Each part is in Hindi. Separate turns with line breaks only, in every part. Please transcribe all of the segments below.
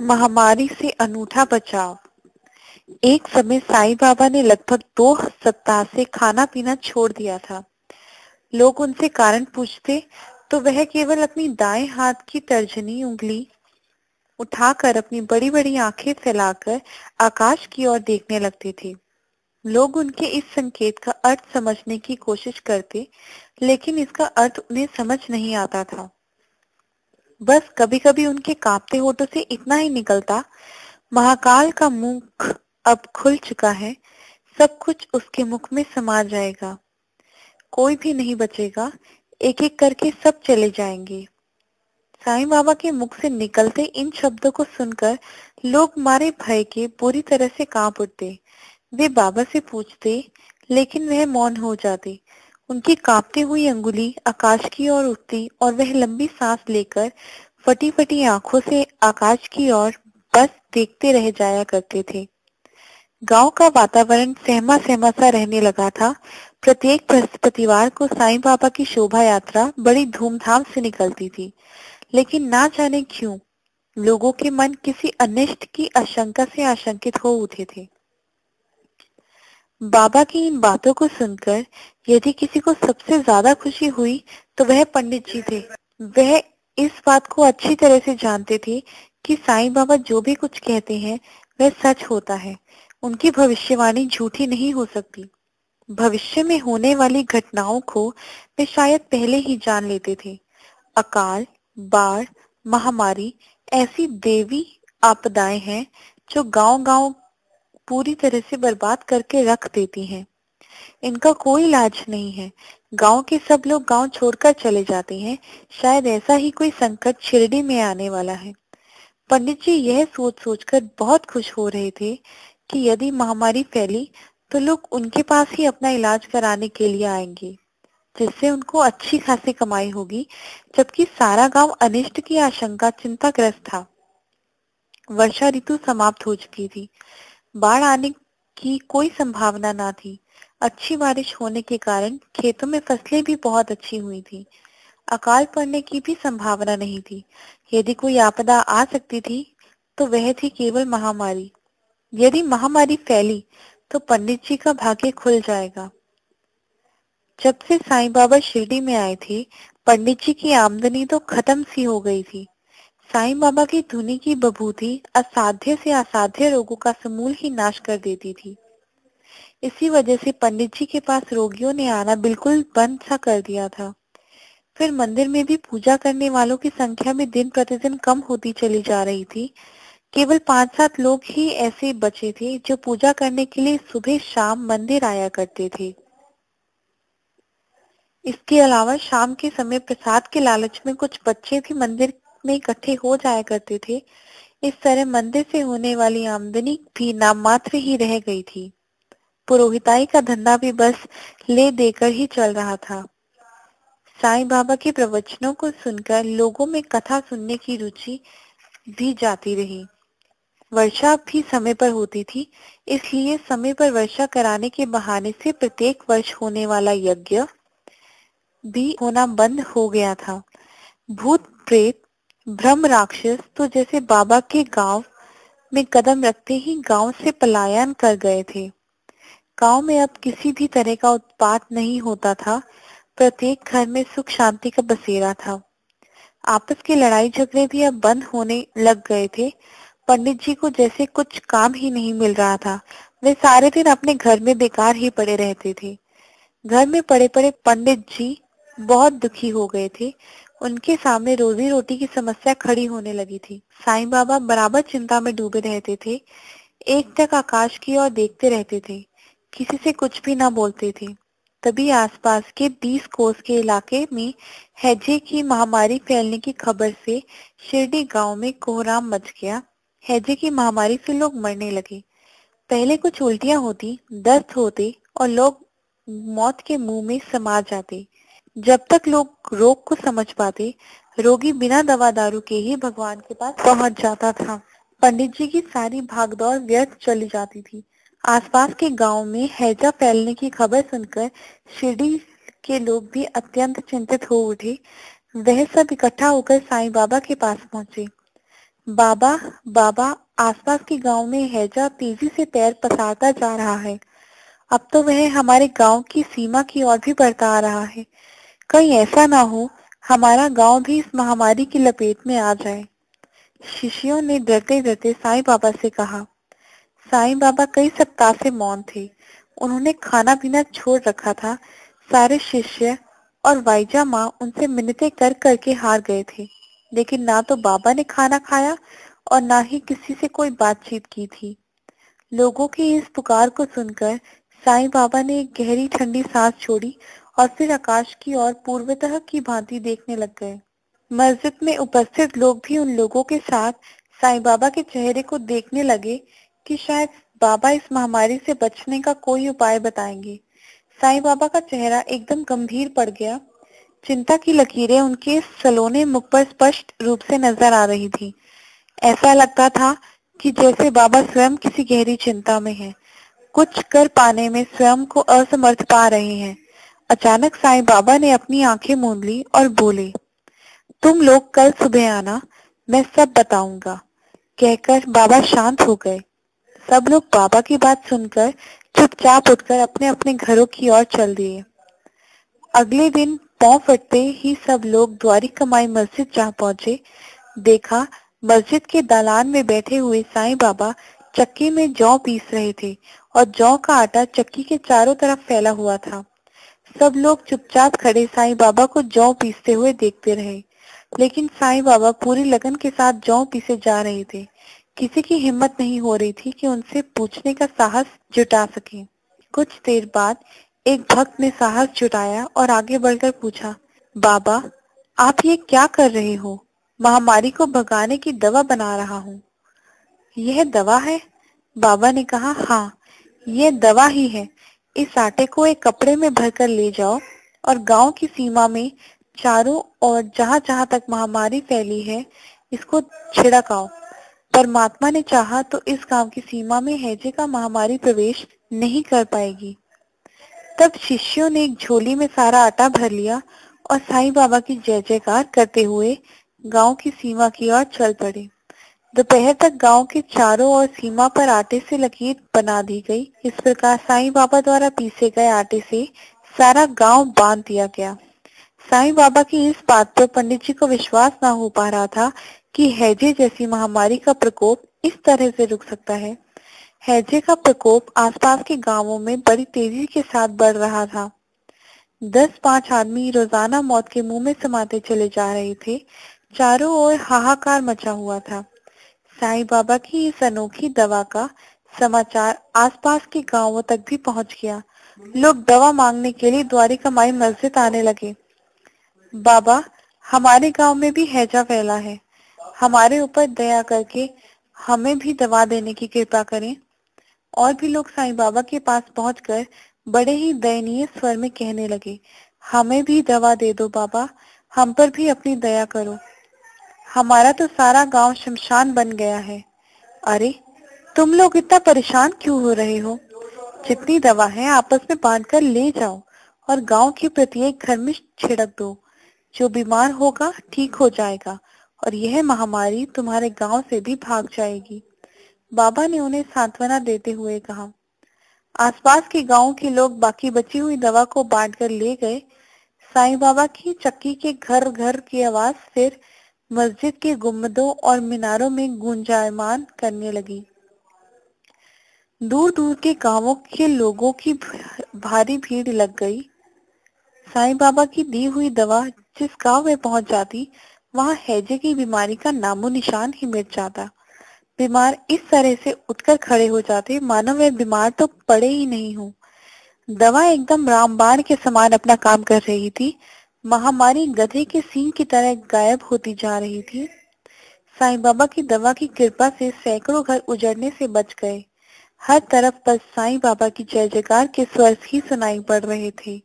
महामारी से अनूठा बचाव। एक समय साईं बाबा ने लगभग दो सप्ताह से खाना पीना छोड़ दिया था। लोग उनसे कारण पूछते तो वह केवल अपनी दाएँ हाथ की तर्जनी उंगली उठाकर अपनी बड़ी बड़ी आँखें फैलाकर आकाश की ओर देखने लगते थे। लोग उनके इस संकेत का अर्थ समझने की कोशिश करते, लेकिन इसका अर्थ उन्हें समझ नहीं आता था। बस कभी कभी उनके कांपते होठों से इतना ही निकलता, महाकाल का मुख अब खुल चुका है, सब कुछ उसके मुख में समा जाएगा। कोई भी नहीं बचेगा एक एक करके सब चले जाएँगे। साईं बाबा के मुख से निकलते इन शब्दों को सुनकर लोग मारे भय के पूरी तरह से काँप उठते। वे बाबा से पूछते, लेकिन वह मौन हो जाते। उनकी कांपती हुई अंगुली आकाश की ओर उठती और वह लंबी सांस लेकर फटी फटी आँखों से आकाश की ओर बस देखते रह जाया करते थे। गाँव का वातावरण सहमा सहमा सा रहने लगा था। प्रत्येक बृहस्पतिवार को साईं बाबा की शोभा यात्रा बड़ी धूमधाम से निकलती थी। लेकिन ना जाने क्यों, लोगों के मन किसी अनिष्ट की आशंका से आशंकित हो उठे थे। बाबा की इन बातों को सुनकर यदि किसी को सबसे ज़्यादा खुशी हुई तो वह पंडित जी थे। वह इस बात को अच्छी तरह से जानते थे कि साईं बाबा जो भी कुछ कहते हैं, वह सच होता है। उनकी भविष्यवाणी झूठी नहीं हो सकती। भविष्य में होने वाली घटनाओं को वे शायद पहले ही जान लेते थे। अकाल, बाढ़, महामारी, ऐसी देवी आपदाएँ हैं जो गांव-गांव पूरी तरह से बर्बाद करके रख देती हैं। इनका कोई इलाज नहीं है। गाँव के सब लोग गाँव छोड़कर चले जाते हैं। शायद ऐसा ही कोई संकट शिरडी में आने वाला है। पंडित जी, यह सोच सोचकर बहुत खुश हो रहे थे कि यदि महामारी फैली तो लोग उनके पास ही अपना इलाज कराने के लिए आएँगे, जिससे उनको अच्छी खासी कमाई होगी, जबकि सारा गाँव अनिष्ट की आशंका चिंताग्रस्त था। वर्षा ऋतु समाप्त हो चुकी थी। बाढ़ आने की कोई संभावना ना थी। अच्छी बारिश होने के कारण खेतों में फ़सलें भी बहुत अच्छी हुई थी। अकाल पड़ने की भी संभावना नहीं थी। यदि कोई आपदा आ सकती थी तो वह थी केवल महामारी। यदि महामारी फैली तो पंडित जी का भाग्य खुल जाएगा। जब से साईं बाबा शिरडी में आए थे, पंडित जी की आमदनी तो खत्म सी हो गई थी। साईं बाबा की धुनी की बभूति असाध्य से असाध्य रोगों का समूल ही नाश कर देती थी। इसी वजह से पंडित जी के पास रोगियों ने आना बिल्कुल बंद सा कर दिया था। फिर मंदिर में भी पूजा करने वालों की संख्या में दिन प्रतिदिन कम होती चली जा रही थी। केवल पाँच सात लोग ही ऐसे बचे थे जो पूजा करने के लिए सुबह शाम मंदिर आया करते थे। इसके अलावा शाम के समय प्रसाद के लालच में कुछ बच्चे भी मंदिर में इकट्ठे हो जाया करते थे, इस तरह मंदिर से होने वाली आमदनी भी नाम मात्र ही रह गई थी। पुरोहिताई का धंधा भी बस ले देकर ही चल रहा था। साईं बाबा के प्रवचनों को सुनकर लोगों में कथा सुनने की रुचि भी जाती रही। वर्षा भी समय पर होती थी, इसलिए समय पर वर्षा कराने के बहाने से प्रत्येक वर्ष होने वाला यज्ञ भी होना बंद हो गया था। भूत प्रेत ब्रह्म राक्षस तो जैसे बाबा के गाँव में कदम रखते ही गाँव से पलायन कर गए थे। गाँव में अब किसी भी तरह का उत्पात नहीं होता था। प्रत्येक घर में सुख शांति का बसेरा था। आपस की लड़ाई झगड़े भी अब बंद होने लग गए थे। पंडित जी को जैसे कुछ काम ही नहीं मिल रहा था। वे सारे दिन अपने घर में बेकार ही पड़े रहते थे। घर में पड़े पड़े पंडित जी बहुत दुखी हो गए थे। उनके सामने रोजी रोटी की समस्या खड़ी होने लगी थी। साईं बाबा बराबर चिंता में डूबे रहते थे। एक तक आकाश की ओर देखते रहते थे। किसी से कुछ भी ना बोलते थे। तभी आसपास के 20 कोस के इलाके में हैजे की महामारी फैलने की खबर से शिरडी गाँव में कोहराम मच गया। हैजे की महामारी से लोग मरने लगे। पहले कुछ उल्टियाँ होती, दर्द होते और लोग मौत के मुँह में समा जाते। जब तक लोग रोग को समझ पाते, रोगी बिना दवा दारू के ही भगवान के पास पहुँच जाता था। पंडित जी की सारी भागदौड़ व्यर्थ चली जाती थी। आसपास के गाँव में हैजा फैलने की खबर सुनकर शिरडी के लोग भी अत्यंत चिंतित हो उठे। वह सब इकट्ठा होकर साईं बाबा के पास पहुँचे। बाबा बाबा, आसपास के गाँव में हैजा तेज़ी से पैर पसारता जा रहा है। अब तो वह हमारे गाँव की सीमा की ओर भी बढ़ता आ रहा है। कहीं ऐसा ना हो, हमारा गाँव भी इस महामारी की लपेट में आ जाए। शिष्यों ने डरते डरते साईं बाबा से कहा, साईं बाबा कई सप्ताह से मौन थे। उन्होंने खाना पीना छोड़ रखा था। सारे शिष्य और वाइजा माँ उनसे मिन्नतें कर करके हार गए थे। लेकिन ना तो बाबा ने खाना खाया और ना ही किसी से कोई बातचीत की थी। लोगों की इस पुकार को सुनकर साईं बाबा ने एक गहरी ठंडी सांस छोड़ी और फिर आकाश की ओर पूर्वतः की भांति देखने लग गए। मस्जिद में उपस्थित लोग भी उन लोगों के साथ साईं बाबा के चेहरे को देखने लगे कि शायद बाबा इस महामारी से बचने का कोई उपाय बताएँगे। साईं बाबा का चेहरा एकदम गंभीर पड़ गया। चिंता की लकीरें उनके सलोने मुख पर स्पष्ट रूप से नज़र आ रही थी। ऐसा लगता था कि जैसे बाबा स्वयं किसी गहरी चिंता में हैं, कुछ कर पाने में स्वयं को असमर्थ पा रहे हैं। अचानक साईं बाबा ने अपनी आँखें मूंद ली और बोले, तुम लोग कल सुबह आना, मैं सब बताऊँगा। कहकर बाबा शांत हो गए। सब लोग बाबा की बात सुनकर चुपचाप उठकर अपने अपने घरों की ओर चल दिए। अगले दिन पौ फटते ही सब लोग द्वारी कमाई मस्जिद जा पहुँचे, देखा मस्जिद के दालान में बैठे हुए साईं बाबा चक्की में जौ पीस रहे थे और जौ का आटा चक्की के चारों तरफ़ फैला हुआ था। सब लोग चुपचाप खड़े साईं बाबा को जौ पीसते हुए देखते रहे। लेकिन साईं बाबा पूरी लगन के साथ जौ पीसे जा रहे थे। किसी की हिम्मत नहीं हो रही थी कि उनसे पूछने का साहस जुटा सके। कुछ देर बाद एक भक्त ने साहस जुटाया और आगे बढ़कर पूछा, बाबा, आप ये क्या कर रहे हो? महामारी को भगाने की दवा बना रहा हूँ। यह दवा है? बाबा ने कहा हाँ यह दवा ही है। इस आटे को एक कपड़े में भरकर ले जाओ और गाँव की सीमा में चारों और जहाँ जहाँ तक महामारी फैली है, इसको छिड़काओ परमात्मा ने चाहा तो इस गाँव की सीमा में हैजे का महामारी प्रवेश नहीं कर पाएगी। तब शिष्यों ने एक झोली में सारा आटा भर लिया और साईं बाबा की जय जयकार करते हुए गाँव की सीमा की ओर चल पड़े। दोपहर तक गाँव के चारों ओर सीमा पर आटे से लकीर बना दी गई। इस प्रकार साईं बाबा द्वारा पीसे गए आटे से सारा गाँव बाँध दिया गया। साईं बाबा की इस बात पर पंडित जी को विश्वास ना हो पा रहा था कि हैजे जैसी महामारी का प्रकोप इस तरह से रुक सकता है। हैजे का प्रकोप आसपास के गाँवों में बड़ी तेज़ी के साथ बढ़ रहा था। दस पाँच आदमी रोज़ाना मौत के मुँह में समाते चले जा रहे थे। चारों ओर हाहाकार मचा हुआ था। साईं बाबा की इस अनोखी दवा का समाचार आसपास के गाँवों तक भी पहुँच गया। लोग दवा मांगने के लिए द्वारिका माई मस्जिद आने लगे। बाबा, हमारे गाँव में भी हैजा फैला है। हमारे ऊपर दया करके हमें भी दवा देने की कृपा करें। और भी लोग साईं बाबा के पास पहुंचकर बड़े ही दयनीय स्वर में कहने लगे, हमें भी दवा दे दो बाबा, हम पर भी अपनी दया करो। हमारा तो सारा गाँव शमशान बन गया है। अरे, तुम लोग इतना परेशान क्यों हो रहे हो? जितनी दवा है आपस में बांट कर ले जाओ और गाँव के प्रत्येक घर में छिड़क दो। जो बीमार होगा, ठीक हो जाएगा और यह महामारी तुम्हारे गाँव से भी भाग जाएगी। बाबा ने उन्हें सांत्वना देते हुए कहा, आसपास के गाँव के लोग बाकी बची हुई दवा को बांट कर ले गए। साईं बाबा की चक्की के घर घर की आवाज़ फिर मस्जिद के गुम्बदों और मीनारों में गुंजायमान करने लगी। दूर दूर के गाँवों के लोगों की भारी भीड़ लग गई। साईं बाबा की दी हुई दवा जिस गाँव में पहुँच जाती, वहाँ हैजे की बीमारी का नामो निशान ही मिट जाता। बीमार इस तरह से उठकर खड़े हो जाते, मानो वे बीमार तो पड़े ही नहीं हो। दवा एकदम रामबाण के समान अपना काम कर रही थी महामारी गधे के सींग की तरह गायब होती जा रही थी। साईं बाबा की दवा की कृपा से सैकड़ों घर उजड़ने से बच गए। हर तरफ़ पर साईं बाबा की जय जयकार के स्वर ही सुनाई पड़ रहे थे।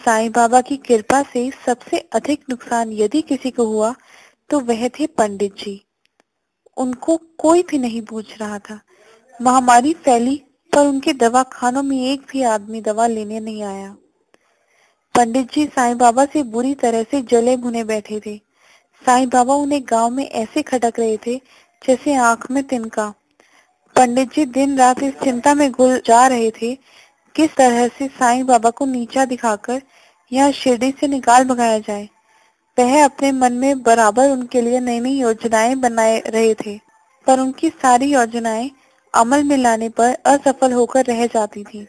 साईं बाबा की कृपा से सबसे अधिक नुकसान यदि किसी को हुआ तो वह थे पंडित जी। उनको कोई भी नहीं पूछ रहा था। महामारी फैली, पर उनके दवा खानों में एक भी आदमी दवा लेने नहीं आया। पंडित जी साईं बाबा से बुरी तरह से जले भुने बैठे थे। साईं बाबा उन्हें गाँव में ऐसे खटक रहे थे, जैसे आँख में तिनका। पंडित जी दिन रात इस चिंता में घुल जा रहे थे, किस तरह से साईं बाबा को नीचा दिखाकर या शिरडी से निकाल भगाया जाए। वह अपने मन में बराबर उनके लिए नई नई योजनाएँ बनाए रहे थे, पर उनकी सारी योजनाएँ अमल में लाने पर असफल होकर रह जाती थी।